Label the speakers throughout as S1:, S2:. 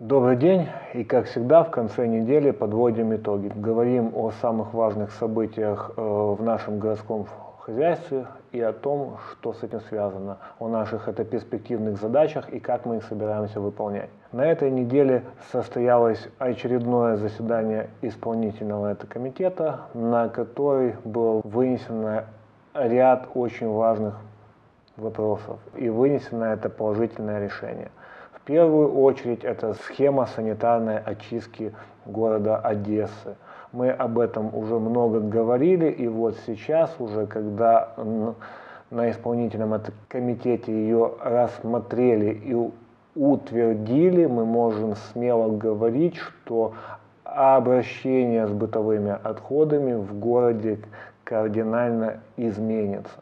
S1: Добрый день и как всегда в конце недели подводим итоги. Говорим о самых важных событиях э, в нашем городском хозяйстве и о том, что с этим связано, о наших это перспективных задачах и как мы их собираемся выполнять. На этой неделе состоялось очередное заседание исполнительного это комитета, на который был вынесен ряд очень важных вопросов и вынесено это положительное решение. В первую очередь это схема санитарной очистки города Одессы. Мы об этом уже много говорили, и вот сейчас уже, когда на исполнительном комитете ее рассмотрели и утвердили, мы можем смело говорить, что обращение с бытовыми отходами в городе кардинально изменится.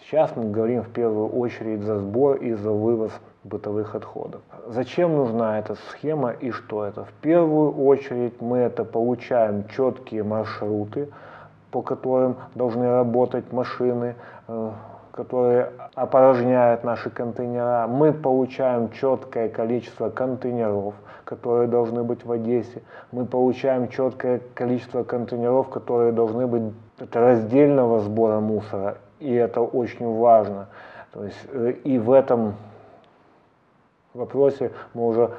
S1: Сейчас мы говорим в первую очередь за сбор и за вывоз бытовых отходов. Зачем нужна эта схема и что это? В первую очередь мы это получаем четкие маршруты, по которым должны работать машины, э, которые опорожняют наши контейнера. Мы получаем четкое количество контейнеров, которые должны быть в Одессе. Мы получаем четкое количество контейнеров, которые должны быть раздельного сбора мусора. И это очень важно. То есть, э, и в этом вопросе мы уже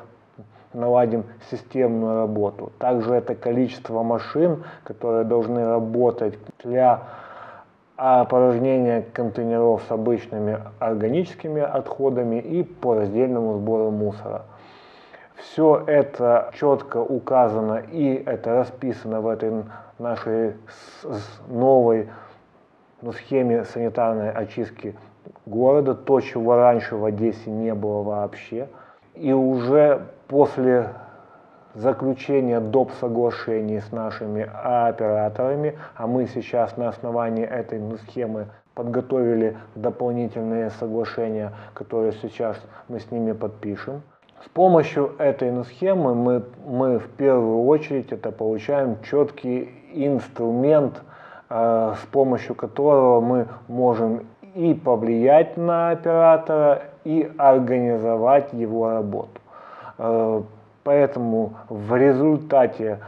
S1: наладим системную работу. Также это количество машин, которые должны работать для опорожнения контейнеров с обычными органическими отходами и по раздельному сбору мусора. Все это четко указано и это расписано в этой нашей новой ну, схеме санитарной очистки города, то, чего раньше в Одессе не было вообще. И уже после заключения доп. соглашений с нашими операторами, а мы сейчас на основании этой схемы подготовили дополнительные соглашения, которые сейчас мы с ними подпишем. С помощью этой схемы мы, мы в первую очередь это получаем четкий инструмент, э, с помощью которого мы можем и повлиять на оператора, и организовать его работу. Э, поэтому в результате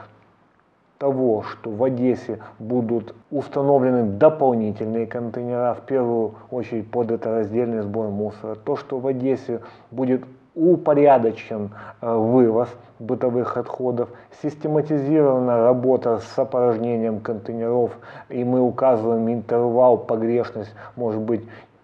S1: того, что в Одессе будут установлены дополнительные контейнера, в первую очередь под это раздельный сбор мусора, то, что в Одессе будет упорядочен э, вывоз бытовых отходов, систематизирована работа с опорожнением контейнеров, и мы указываем интервал, погрешность может быть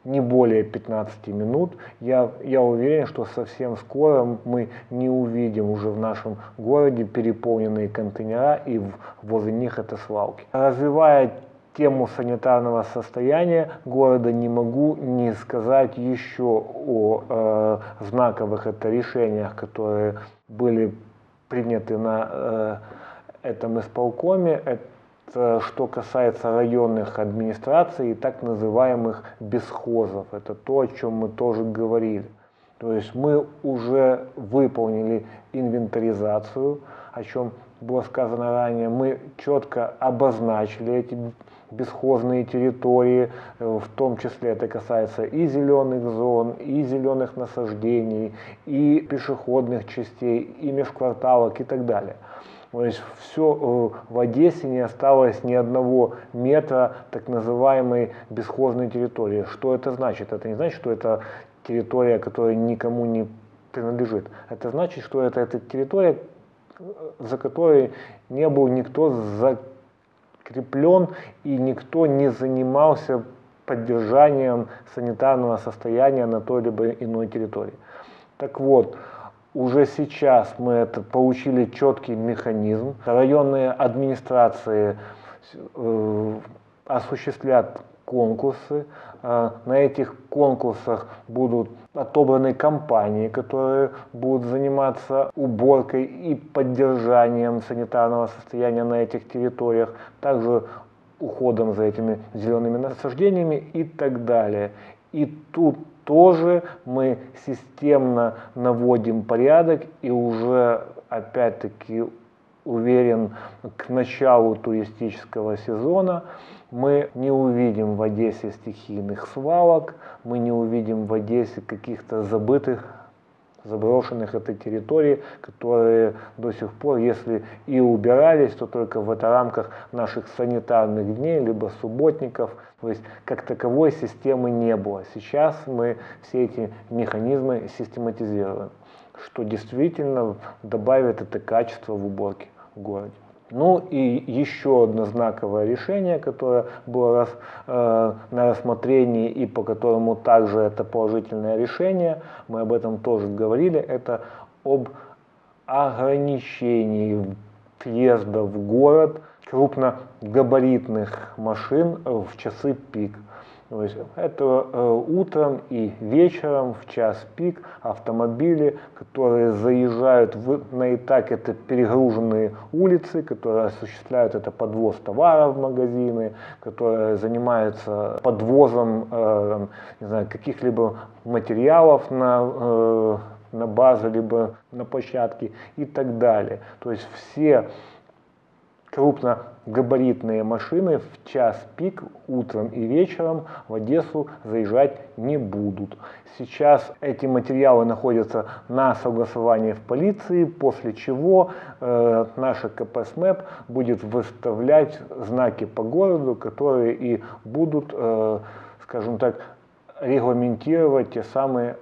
S1: не более 15 минут. Я, я уверен, что совсем скоро мы не увидим уже в нашем городе переполненные контейнера и возле них это свалки. Развивая тему санитарного состояния города не могу не сказать еще о э, знаковых это решениях, которые были приняты на э, этом исполкоме. Это что касается районных администраций и так называемых бесхозов. Это то, о чем мы тоже говорили. То есть мы уже выполнили инвентаризацию, о чем было сказано ранее. Мы четко обозначили эти бесхозные территории, э, в том числе это касается и зеленых зон, и зеленых насаждений, и пешеходных частей, и межкварталок и так далее. То есть все э, в Одессе не осталось ни одного метра так называемой бесхозной территории. Что это значит? Это не значит, что это территория, которая никому не принадлежит. Это значит, что это, это территория, э, за которой не был никто за закреплен, и никто не занимался поддержанием санитарного состояния на той либо иной территории. Так вот, уже сейчас мы это получили четкий механизм. Районные администрации э, осуществлят конкурсы. А, на этих конкурсах будут отобраны компании, которые будут заниматься уборкой и поддержанием санитарного состояния на этих территориях, также уходом за этими зелеными насаждениями и так далее. И тут тоже мы системно наводим порядок и уже опять-таки уверен, к началу туристического сезона мы не увидим в Одессе стихийных свалок, мы не увидим в Одессе каких-то забытых заброшенных это территории, которые до сих пор, если и убирались, то только в это рамках наших санитарных дней, либо субботников. То есть как таковой системы не было. Сейчас мы все эти механизмы систематизируем, что действительно добавит это качество в уборке в городе. Ну и еще одно знаковое решение, которое было рас, э, на рассмотрении и по которому также это положительное решение, мы об этом тоже говорили, это об ограничении въезда в город крупногабаритных машин в часы пик. То есть это э, утром и вечером в час пик автомобили, которые заезжают в, на и так это перегруженные улицы, которые осуществляют это подвоз товаров в магазины, которые занимаются подвозом э, не знаю, каких-либо материалов на, э, на базу, либо на площадке и так далее. То есть все крупногабаритные машины в час пик утром и вечером в Одессу заезжать не будут. Сейчас эти материалы находятся на согласовании в полиции, после чего э, наша КПСМЭП будет выставлять знаки по городу, которые и будут, э, скажем так, регламентировать те самые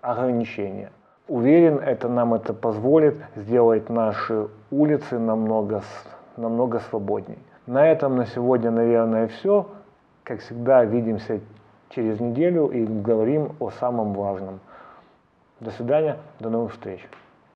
S1: ограничения. Уверен, это нам это позволит сделать наши улицы намного намного свободней. На этом на сегодня, наверное, все. Как всегда, видимся через неделю и говорим о самом важном. До свидания, до новых встреч.